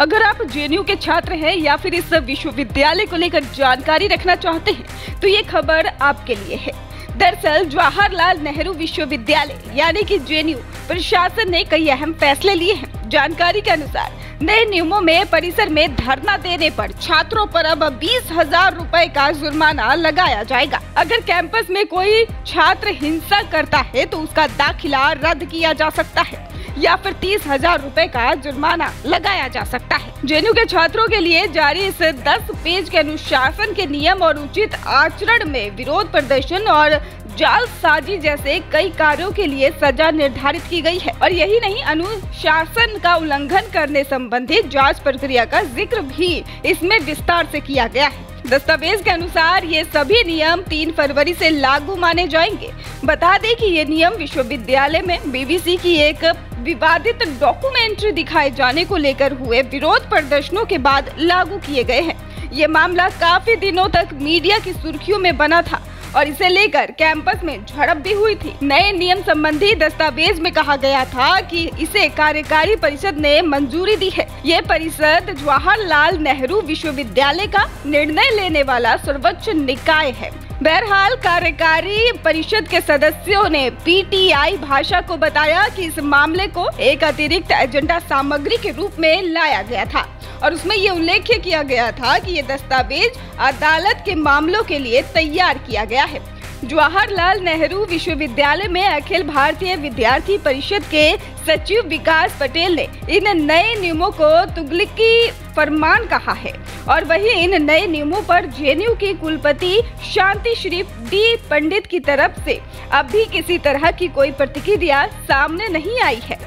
अगर आप जेएनयू के छात्र हैं या फिर इस विश्वविद्यालय को लेकर जानकारी रखना चाहते हैं तो ये खबर आपके लिए है। दरअसल, जवाहरलाल नेहरू विश्वविद्यालय, यानी कि जेएनयू, प्रशासन ने कई अहम फैसले लिए हैं। जानकारी के अनुसार, नए नियमों में परिसर में धरना देने पर छात्रों पर अब बीस हज़ार रूपए का जुर्माना लगाया जाएगा। अगर कैंपस में कोई छात्र हिंसा करता है तो उसका दाखिला रद्द किया जा सकता है। या फिर तीस हज़ार रूपए का जुर्माना लगाया जा सकता है। जेएनयू के छात्रों के लिए जारी इस दस पेज के अनुशासन के नियम और उचित आचरण में विरोध प्रदर्शन और जालसाजी जैसे कई कार्यों के लिए सजा निर्धारित की गई है। और यही नहीं, अनुशासन का उल्लंघन करने संबंधी जाँच प्रक्रिया का ज़िक्र भी इसमें विस्तार से किया गया है। दस्तावेज़ के अनुसार ये सभी नियम 3 फरवरी से लागू माने जाएँगे। बता दें कि ये नियम विश्वविद्यालय में बीबीसी की एक विवादित डॉक्यूमेंट्री दिखाए जाने को लेकर हुए विरोध प्रदर्शनों के बाद लागू किए गए हैं। ये मामला काफ़ी दिनों तक मीडिया की सुर्खियों में बना था। और इसे लेकर कैंपस में झड़प भी हुई थी। नए नियम संबंधी दस्तावेज़ में कहा गया था कि इसे कार्यकारी परिषद ने मंजूरी दी है। ये परिषद जवाहरलाल नेहरू विश्वविद्यालय का निर्णय लेने वाला सर्वोच्च निकाय है। बहरहाल कार्यकारी परिषद के सदस्यों ने पीटीआई भाषा को बताया कि इस मामले को एक अतिरिक्त एजेंडा सामग्री के रूप में लाया गया था और उसमें ये उल्लेख किया गया था कि ये दस्तावेज़ अदालत के मामलों के लिए तैयार किया गया है। जवाहरलाल नेहरू विश्वविद्यालय में अखिल भारतीय विद्यार्थी परिषद के सचिव विकास पटेल ने इन नए नियमों को तुगलकी फरमान कहा है। और वही इन नए नियमों पर जेएनयू के कुलपति शांति श्री डी पंडित की तरफ़ से अब भी किसी तरह की कोई प्रतिक्रिया सामने नहीं आई है।